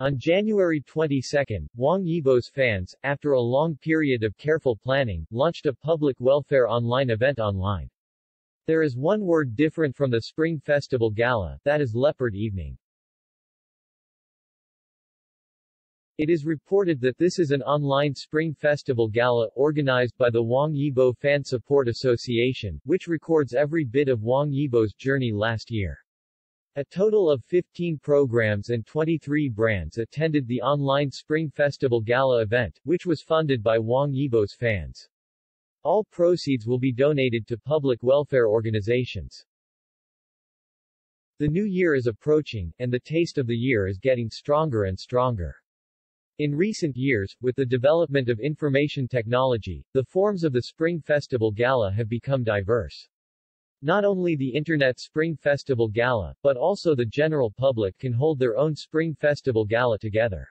On January 22, Wang Yibo's fans, after a long period of careful planning, launched a public welfare online event online. There is one word different from the Spring Festival Gala, that is Leopard Evening. It is reported that this is an online Spring Festival Gala organized by the Wang Yibo Fan Support Association, which records every bit of Wang Yibo's journey last year. A total of 15 programs and 23 brands attended the online Spring Festival Gala event, which was funded by Wang Yibo's fans. All proceeds will be donated to public welfare organizations. The new year is approaching, and the taste of the year is getting stronger and stronger. In recent years, with the development of information technology, the forms of the Spring Festival Gala have become diverse. Not only the Internet Spring Festival Gala, but also the general public can hold their own Spring Festival Gala together.